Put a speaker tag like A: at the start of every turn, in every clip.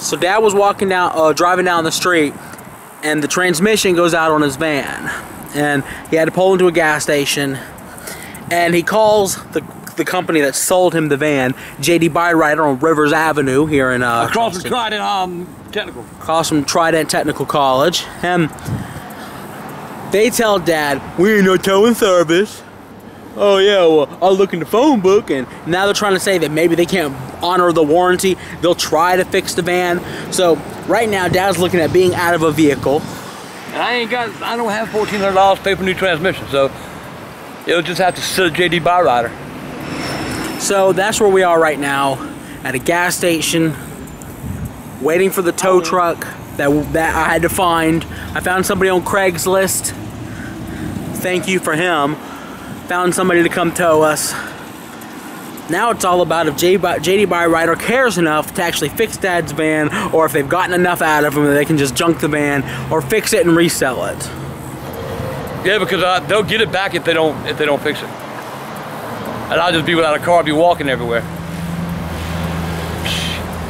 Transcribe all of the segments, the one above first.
A: So dad was walking down, uh, driving down the street, and the transmission goes out on his van, and he had to pull into a gas station, and he calls the the company that sold him the van, JD Byrider on Rivers Avenue here in uh,
B: Across from Trident um, Technical.
A: across from Trident Technical College, and they tell Dad, "We ain't no towing service." Oh yeah, well I'll look in the phone book, and now they're trying to say that maybe they can't honor the warranty. They'll try to fix the van. So right now, Dad's looking at being out of a vehicle.
B: And I ain't got, I don't have $1,400 to pay for new transmission, so it'll just have to sit at JD Byrider.
A: So that's where we are right now, at a gas station, waiting for the tow oh. truck that that I had to find. I found somebody on Craigslist. Thank you for him. Found somebody to come tow us. Now it's all about if J- JD Byrider cares enough to actually fix Dad's van, or if they've gotten enough out of him that they can just junk the van or fix it and resell it.
B: Yeah, because uh, they'll get it back if they don't if they don't fix it. And I'll just be without a car, I'll be walking everywhere.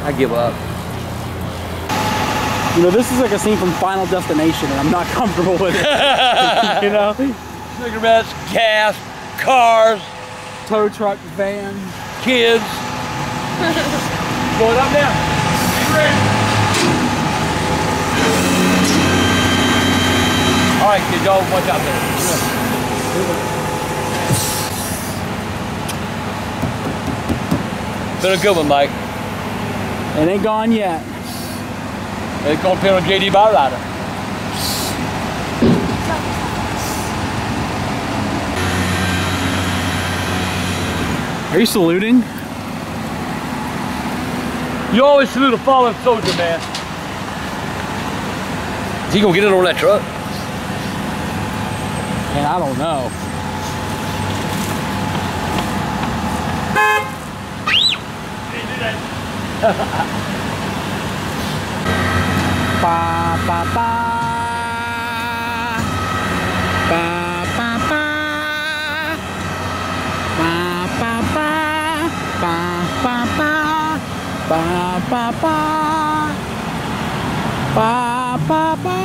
B: I give up.
A: You know, this is like a scene from Final Destination, and I'm not comfortable with it. you know,
B: Cigarettes, gas, cars,
A: tow truck, van.
B: kids. Going up now. All right, kids, y'all watch out there. Been a good one, Mike.
A: It ain't gone yet.
B: It's gonna pin on JD Byrider.
A: Are you saluting?
B: You always salute a fallen soldier, man. Is he gonna get it on that truck?
A: And I don't know. Ba ba ba. Ba ba ba. Ba ba ba. Ba ba ba. Ba ba ba. Ba ba ba.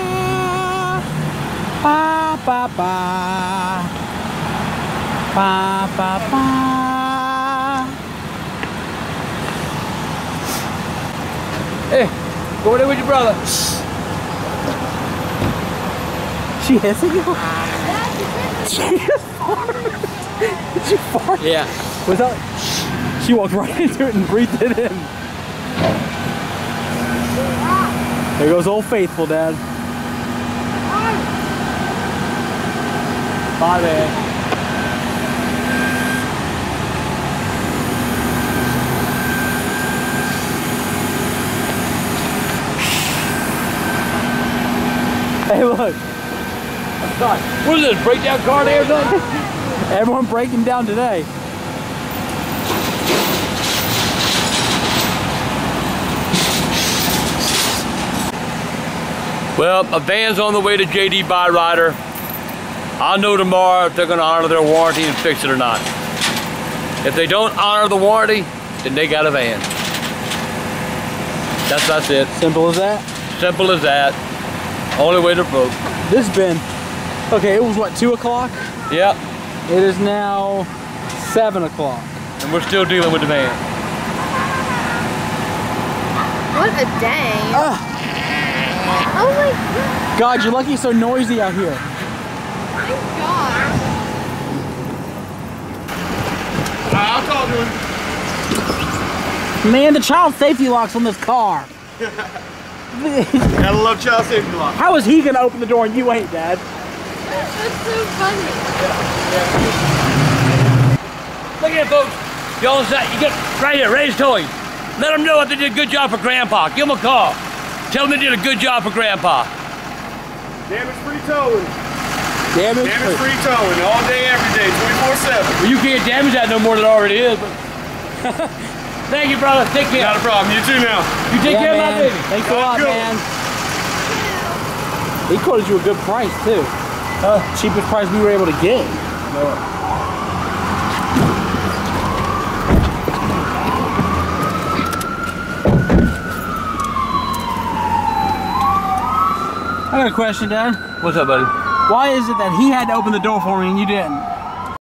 A: Ba ba ba. Ba ba ba.
B: Hey, go in there with your brother.
A: She hissing you? she just farted. Did she fart?
B: Yeah.
A: Was that? She walked right into it and breathed it in. There goes Old Faithful, Dad. Bye, man. Hey, look.
B: What is this, breakdown car there or something?
A: Everyone breaking down today.
B: Well, a van's on the way to JD Byrider. I'll know tomorrow if they're gonna honor their warranty and fix it or not. If they don't honor the warranty, then they got a van. That's that's it.
A: Simple as that.
B: Simple as that. Only way to vote.
A: This been okay. It was what two o'clock.
B: Yep.
A: It is now seven o'clock.
B: And we're still dealing with the van.
C: What a day.
A: Ah,
C: Oh my god.
A: God, you're lucky it's so noisy out here.
C: Thank God.
D: I'll talk to him.
A: Man, the child safety locks on this car.
D: Gotta love child safety law.
A: How is he gonna open the door and you ain't, Dad?
C: That's so funny.
B: Look at it, folks. Y'all that you get right here, raise toys. Let them know that they did a good job for Grandpa. Give them a call. Tell them they did a good job for Grandpa.
D: Damage free towing.
A: Damage.
D: Damage free towing all day, every day, 24 7.
B: Well, you can't damage that no more than it already is. But Thank you, brother. Take care.
D: Not a problem. You too now.
B: You take
A: Yeah,
B: care of my baby.
A: Thanks a lot,
D: Good.
A: man. He quoted you a good price too.
B: Huh?
A: Cheapest price we were able to get. I got a question, Dad.
B: What's up, buddy?
A: Why is it that he had to open the door for me and you didn't?